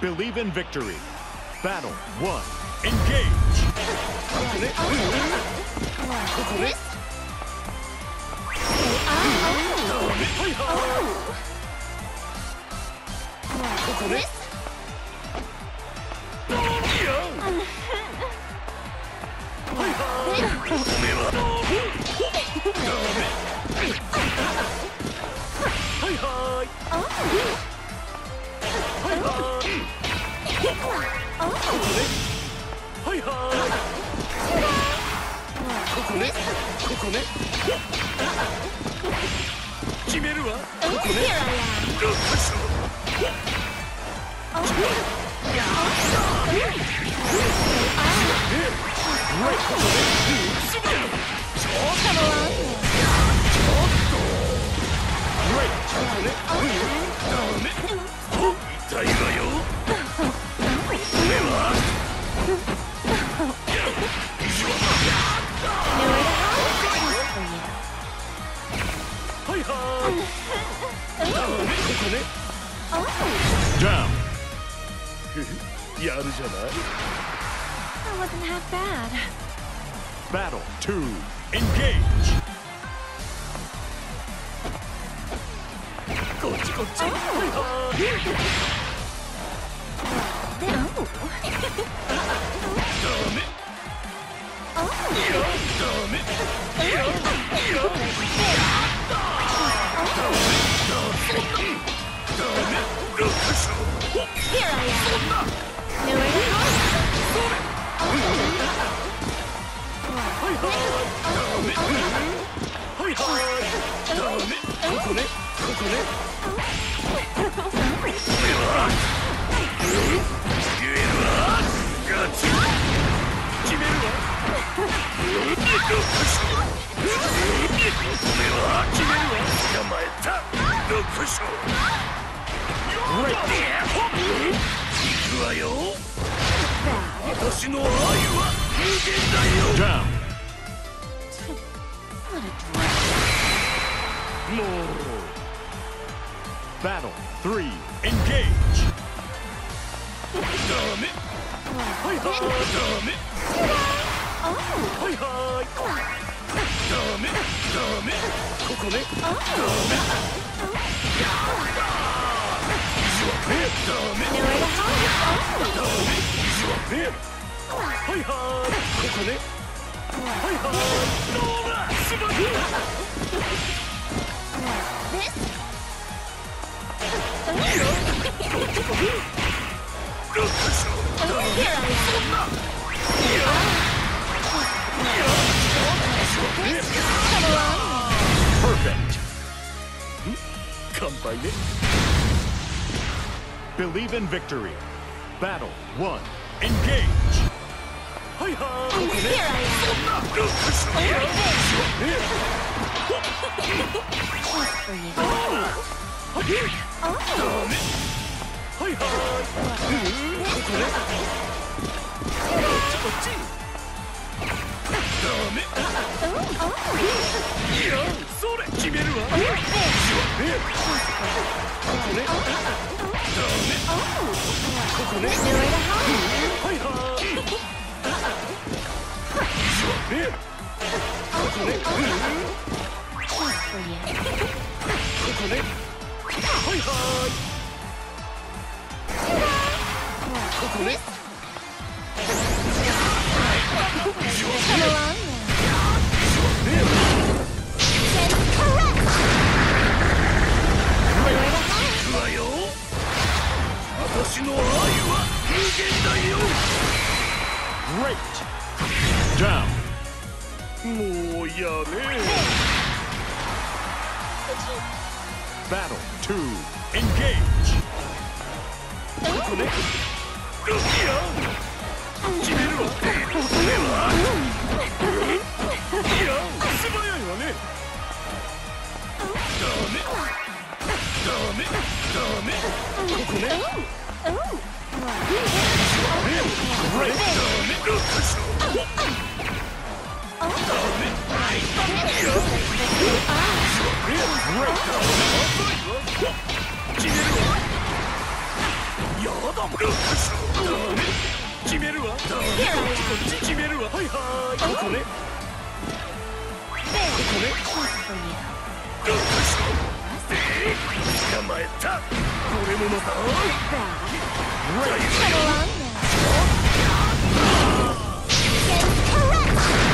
Believe in victory. Battle one. Engage. これはいはい。ここね。ここね。決めるわ。ここねでは言えるわガ Battle 3 Engage! ダメはいはいダメダメここねダメダメダメダダメダメダメダメダメダメダメダメダメダメダメダメダメダるわこっちこっちここねここねここねはいはいこれもまた捕まえたそうだ絶好調にしようね Just for you. ここねここね This? 決めたここね Real? Just はいはいもうやめ Battle one. Engage. はいはいいやここね Oh. いや Oh. はいはいル決めるわここね Here I am. ルックして Real? 痛いわよ Just for you. 以上以上はいはいルックして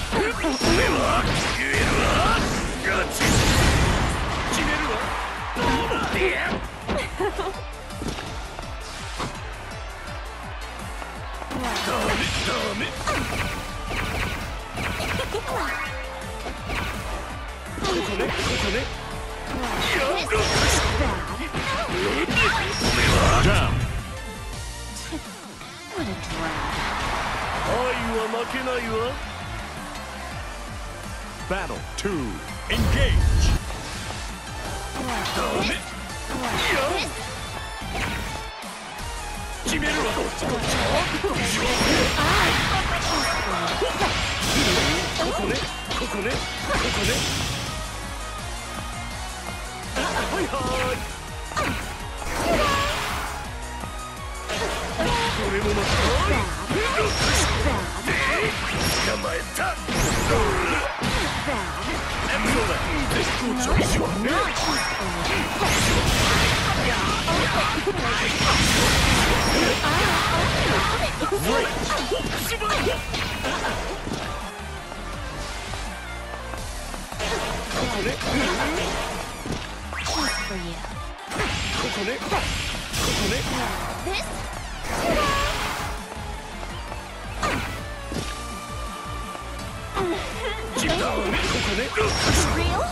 愛は負けないわ。Battle to Engage. ルックし Bad. Great.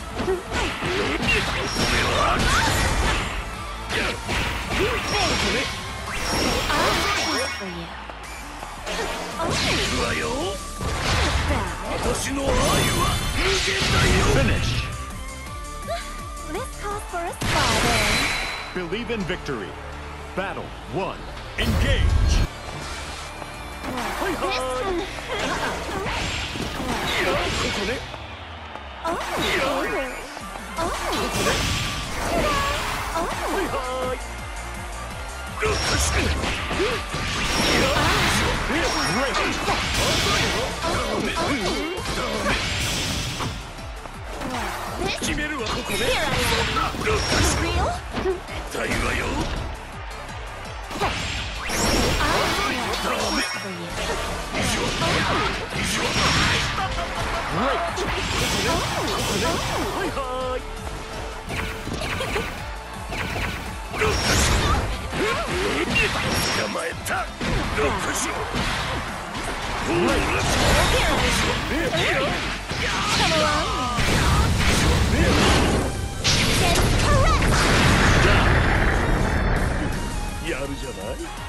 俺は言えるわガチ決めるわ決めるわルックやるじゃない？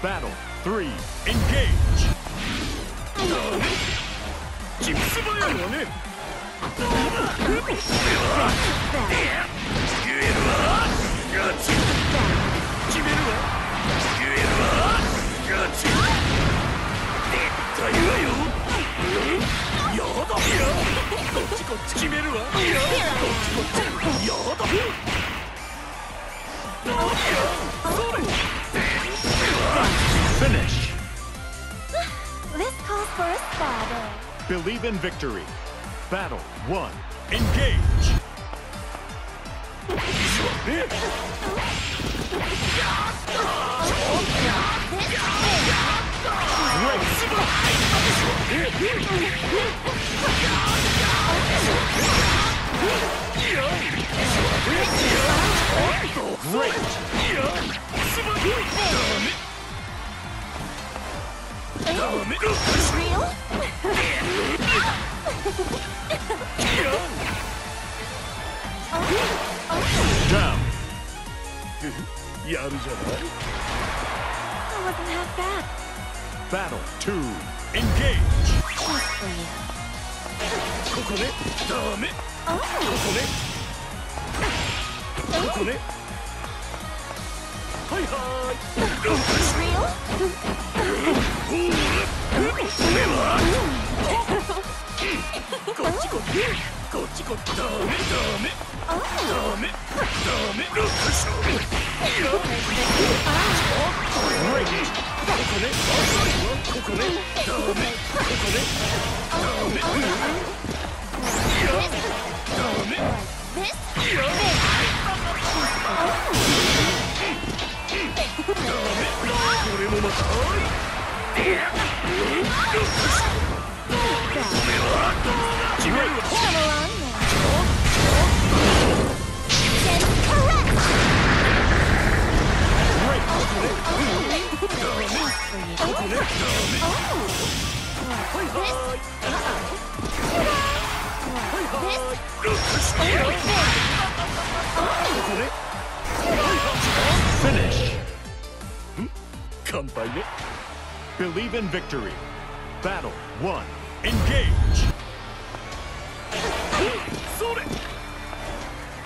Battle 3 Engage! チップスバヤンはね Bad. 言えるわガチ決めるわ言えるわガチ絶対わよやだこっちこっち決めるわいやこっちこっちやだ Finish. This calls for a spot. Believe in victory. Battle one. Engage. Down. やるじゃない That wasn't half bad. Battle 2. Engage. Just for you. ここねダメここねここねはいはーい Real? 目はこっちこっちこっちこっちダメ。ダメ。ダメ。ダメ。ルックショーいやここねここねダメ。ここねダメ。いやダメ。This? いやこれもまたいやルックショー Bad. 決めるわ Come along then. Then correct! Just for you. ここねダメ Oh! はいはーい This? ルックショー This? ここね Finish. 乾杯ね Believe in victory. Battle 1. Engage. それ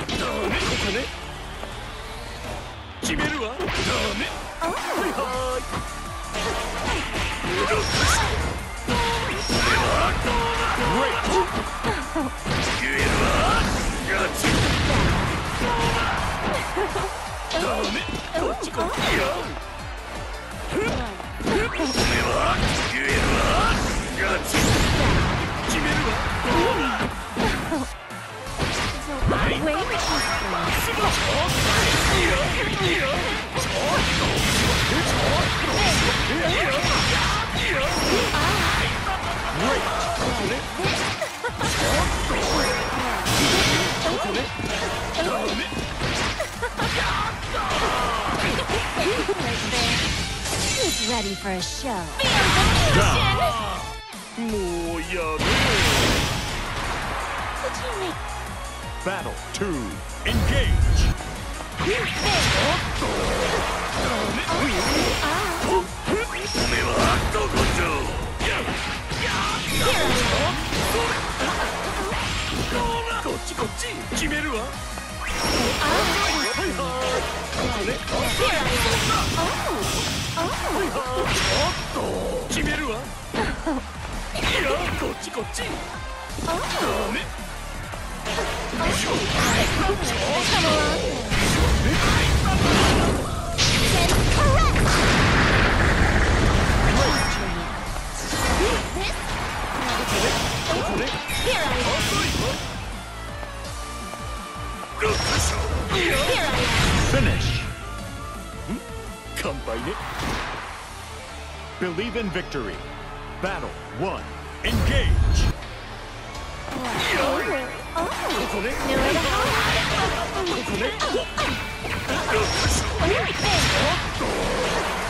ダメここね決めるわダメはいはーいルックショーこれはどうだ Great. 言えるわガチダメこっちこっちやこ れ ready for a show. もうやる Did you make Battle 2. Engage. おめはどこじゃこっちこっち決めるわはいはいここねはいはいちょっと決めるわ。いやこっちこっち。ダメ。Finish. 乾杯ね Believe in victory. Battle 1. Engage. こ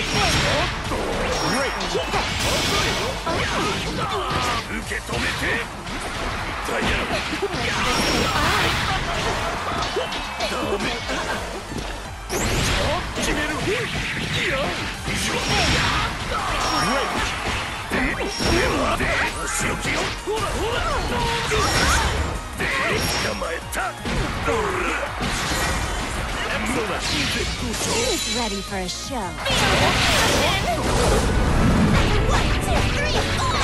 Great. 受け止めてダイヤダメ決めるいや以上 Great. でお仕置きよほらほらで捕まえた Who's ready for a show? One, two, three, four!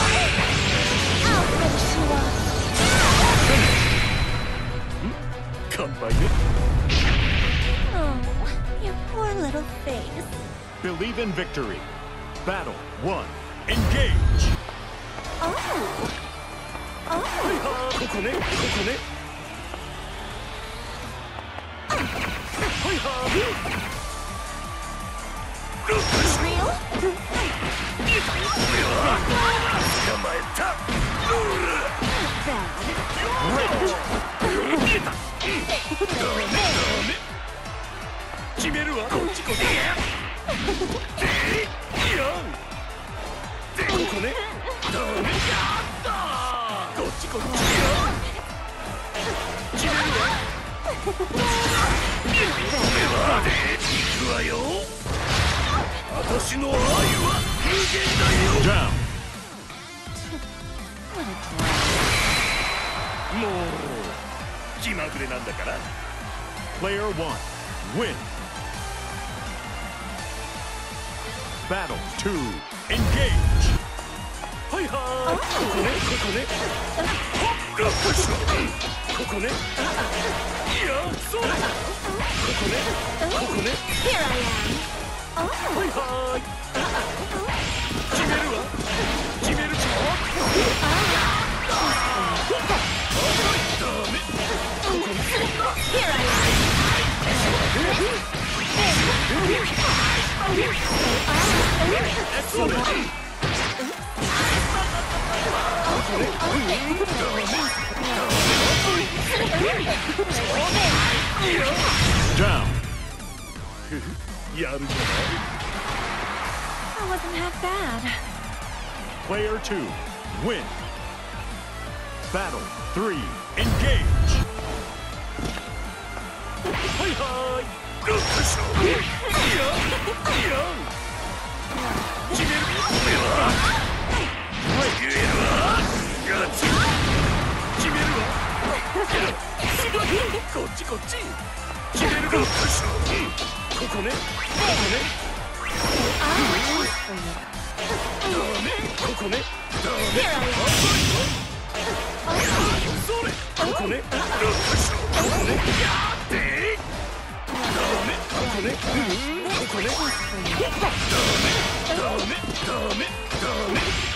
I'll finish you off. Come by it. Oh, your poor little face. Believe in victory. Battle one. Engage. Oh. Oh. 決めるわ。こっちこそえいやん私の愛は無限.もう気まぐれなんだから Player one. Win. Battle two. Engage. はいはーいここねここねロックしろここね。いやそうここね。ここね。Here I am. はいはーい。決めるわ。決めるぞダメ Here I am. それ Down. やるじゃない That wasn't half bad. Player two. Win. Battle three. Engage. はいはーガチ決めるわこっちこっち決めるロックしろここねここね For you. ダメここねダメ Here I am. それここねロックしろここねやってダメここねここね For you. ダメダメダメダメ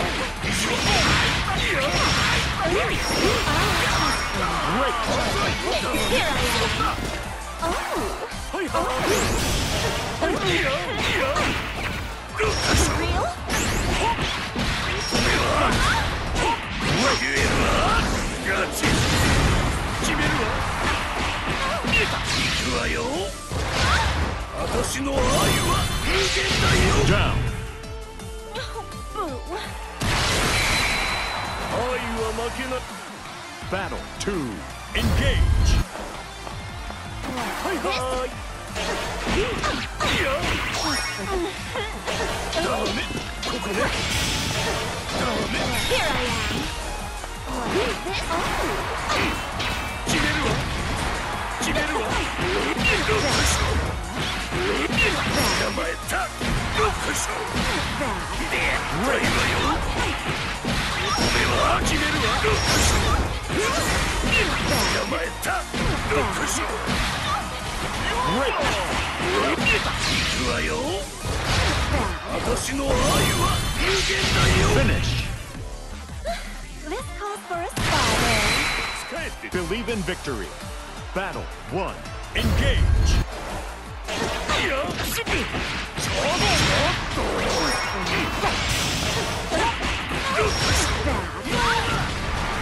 Here I am. Oh. はいは負けない Battle two. Engage. はいはいいやダメここねダメ Here I am. This? Oh. 決めるわ決めるわロックしろ Finish! This calls for a spiral. Believe in victory. Battle one. Engage! Bad.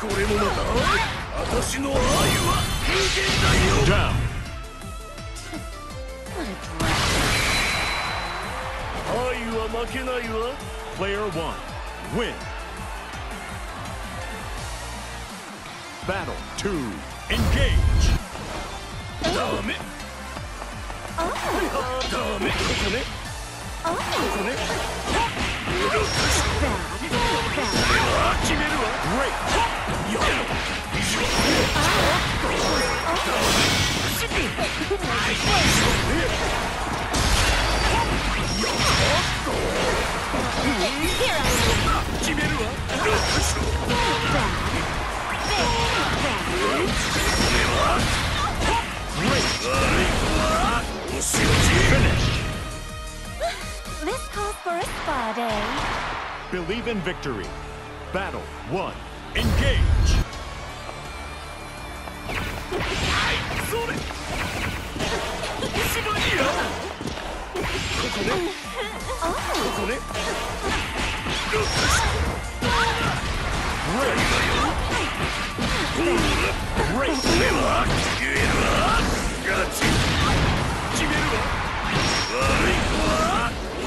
これもまた私の愛は無限だよ。愛は負けないわ。Player 1 Win. Battle 2 Engage. ダメ。ダメ。ここね。ここね。Finish! This calls for a spa day. Believe in victory. Battle one. Engage!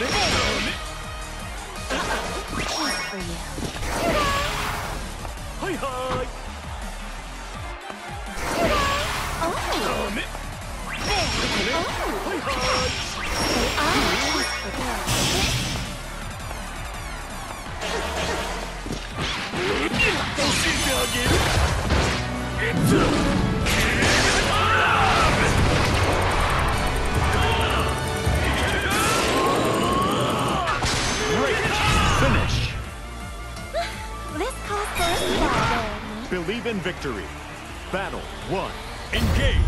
Hey! for you. Hi hi. Oh. There. Oh. Hi hi. They are just for you. 教えてあげる。leave in victory. Battle one. Engage.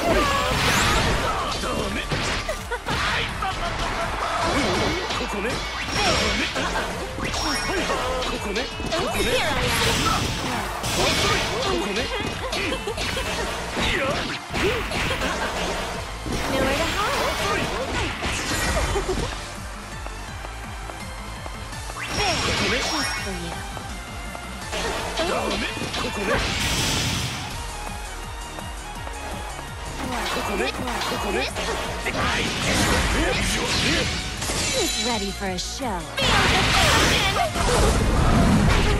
Great. ここねここねここねここね Here I am. ここねいや Nowhere to hide. There. Kiss for you. ダメここねここねここね Who's ready for a show?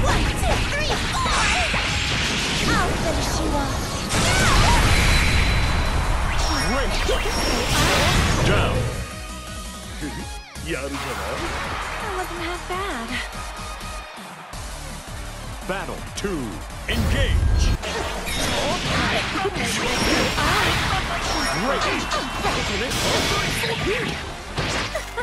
One, two, three, four! I'll finish you off. Down. That wasn't half bad. Battle 2. Engage! Great!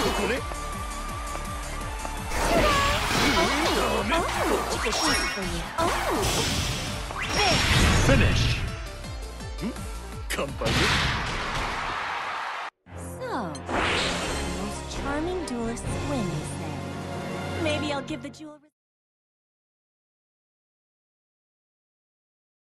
Oh. ここね Oh. Kiss for you. Oh. Finish. 乾杯ね So, the most charming duelist win, you say? Maybe I'll give the jewel.